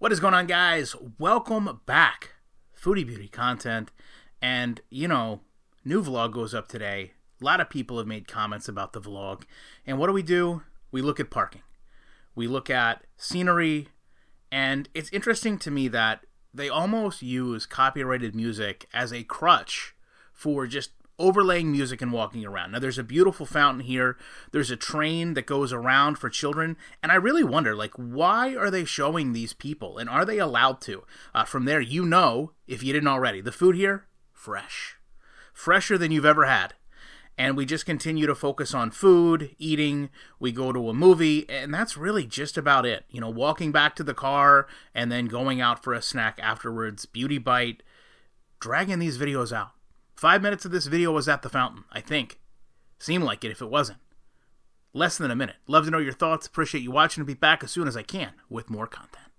What is going on, guys? Welcome back. Foodie Beauty content. And, you know, new vlog goes up today. A lot of people have made comments about the vlog. And what do we do? We look at parking, we look at scenery. And it's interesting to me that they almost use copyrighted music as a crutch for just overlaying music and walking around. Now, there's a beautiful fountain here. There's a train that goes around for children, and I really wonder, like, why are they showing these people, and are they allowed to? Uh, from there, you know, if you didn't already, the food here, fresh, fresher than you've ever had. And we just continue to focus on food, eating. We go to a movie, and that's really just about it. You know, walking back to the car and then going out for a snack afterwards. Beauty bite, dragging these videos out Five minutes of this video was at the fountain, I think. Seemed like it if it wasn't. Less than a minute. Love to know your thoughts. Appreciate you watching and be back as soon as I can with more content.